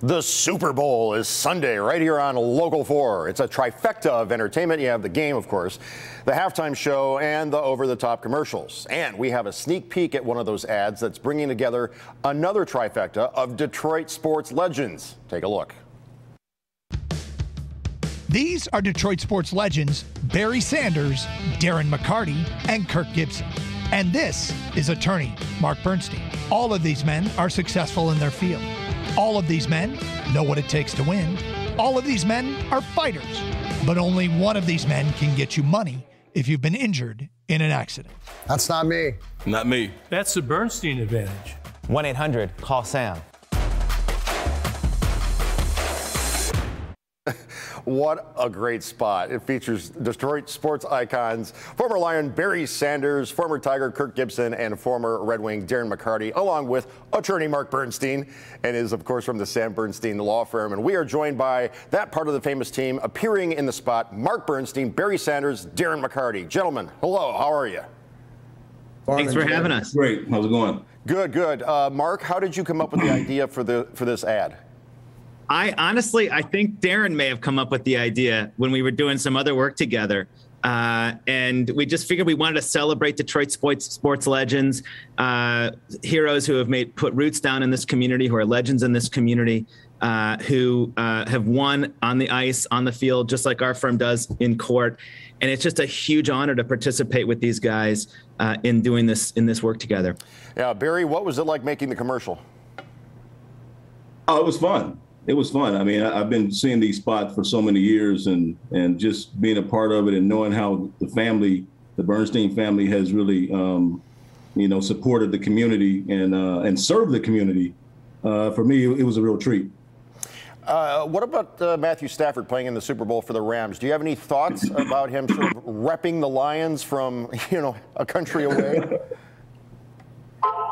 The Super Bowl is Sunday right here on Local 4. It's a trifecta of entertainment. You have the game, of course, the halftime show, and the over the top commercials. And we have a sneak peek at one of those ads that's bringing together another trifecta of Detroit sports legends. Take a look. These are Detroit sports legends Barry Sanders, Darren McCarty, and Kirk Gibson. And this is attorney Mark Bernstein. All of these men are successful in their field. All of these men know what it takes to win. All of these men are fighters. But only one of these men can get you money if you've been injured in an accident. That's not me. Not me. That's the Bernstein advantage. 1 800 call Sam. What a great spot. It features Detroit sports icons, former Lion Barry Sanders, former Tiger Kirk Gibson, and former Red Wing Darren McCarty, along with attorney Mark Bernstein, and is, of course, from the Sam Bernstein law firm. And we are joined by that part of the famous team appearing in the spot Mark Bernstein, Barry Sanders, Darren McCarty. Gentlemen, hello, how are you? Thanks for having us. Great. How's it going? Good, good. Uh, Mark, how did you come up with the idea for the for this ad? I honestly, I think Darren may have come up with the idea when we were doing some other work together. Uh, and we just figured we wanted to celebrate Detroit sports sports legends, uh, heroes who have made put roots down in this community, who are legends in this community, uh, who uh, have won on the ice, on the field, just like our firm does in court. And it's just a huge honor to participate with these guys uh, in doing this in this work together. Yeah, Barry, what was it like making the commercial? Oh, it was fun it was fun. I mean, I, have been seeing these spots for so many years, and and just being a part of it and knowing how the family, the Bernstein family, has really, um, you know, supported the community and uh, and served the community. Uh, for me, it was a real treat. Uh, what about uh, Matthew Stafford playing in the Super Bowl for the Rams? Do you have any thoughts about him sort of repping the Lions from you know a country away?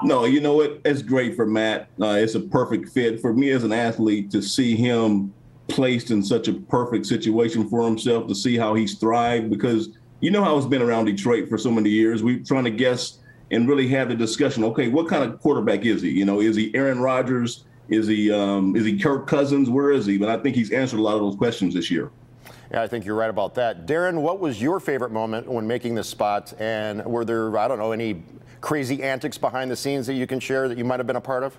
No, you know what? It's great for Matt. Uh, it's a perfect fit for me as an athlete to see him placed in such a perfect situation for himself to see how he's thrived because you know how it's been around Detroit for so many years. We're trying to guess and really have the discussion. Okay, what kind of quarterback is he? You know, is he Aaron Rodgers? Is he um, is he Kirk Cousins? Where is he? But I think he's answered a lot of those questions this year. Yeah, I think you're right about that. Darren, what was your favorite moment when making this spot? And were there, I don't know, any crazy antics behind the scenes that you can share that you might have been a part of?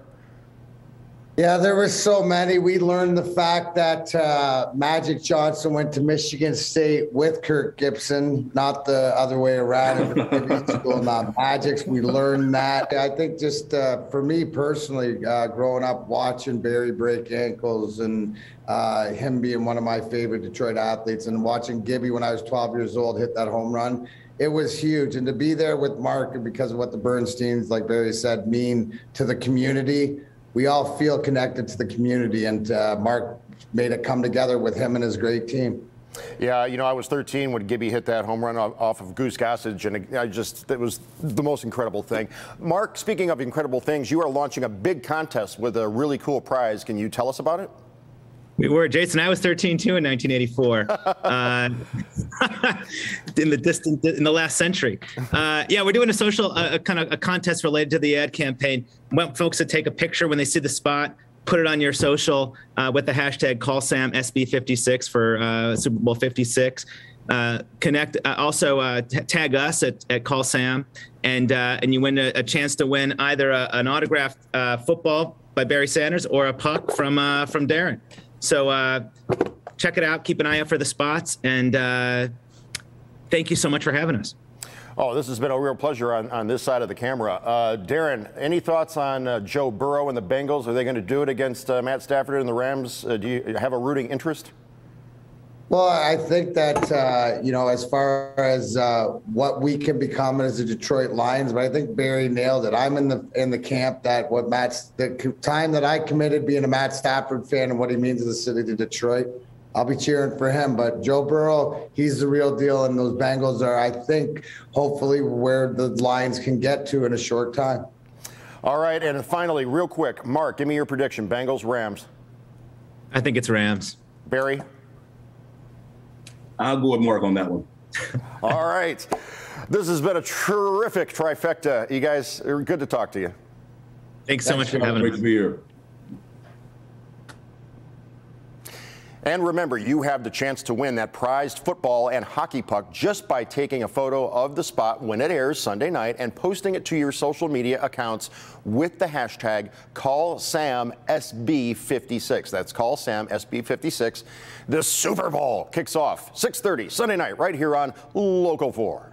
Yeah, there were so many. We learned the fact that uh, Magic Johnson went to Michigan State with Kirk Gibson, not the other way around. school, not Magic's. We learned that. I think just uh, for me personally, uh, growing up watching Barry break ankles and uh, him being one of my favorite Detroit athletes, and watching Gibby when I was 12 years old hit that home run, it was huge. And to be there with Mark and because of what the Bernsteins, like Barry said, mean to the community we all feel connected to the community, and uh, Mark made it come together with him and his great team. Yeah, you know, I was 13 when Gibby hit that home run off of Goose Gossage, and I just, it was the most incredible thing. Mark, speaking of incredible things, you are launching a big contest with a really cool prize. Can you tell us about it? We were Jason. I was 13 too in 1984, uh, in the distant in the last century. Uh, yeah, we're doing a social uh, kind of a contest related to the ad campaign. We want folks to take a picture when they see the spot, put it on your social uh, with the hashtag CallSamSB56 for uh, Super Bowl 56. Uh, connect also t- tag us at, at Call Sam, and and you win a, a, chance to win either a, an autographed football by Barry Sanders or a puck from from Darren. So uh, check it out. Keep an eye out for the spots. And uh, thank you so much for having us. Oh, this has been a real pleasure on, on this side of the camera. Uh, Darren, any thoughts on uh, Joe Burrow and the Bengals? Are they going to do it against uh, Matt Stafford and the Rams? Uh, do you have a rooting interest? Well, I think that uh, you know, as far as uh, what we can become as the Detroit Lions, but I think Barry nailed it. I'm in the in the camp that what Matt's the time that I committed being a Matt Stafford fan and what he means to the city of Detroit. I'll be cheering for him. But Joe Burrow, he's the real deal, and those Bengals are, I think, hopefully where the Lions can get to in a short time. All right, and finally, real quick, Mark, give me your prediction: Bengals, Rams. I think it's Rams. Barry. I'll go with Mark on that one. All right. This has been a terrific trifecta. You guys are good to talk to you. Thanks so Thanks much for having us. Great to be here. And remember, you have the chance to win that prized football and hockey puck just by taking a photo of the spot when it airs Sunday night and posting it to your social media accounts with the hashtag CallSamSB56. That's CallSamSB56. The Super Bowl kicks off 6:30 Sunday night right here on Local 4.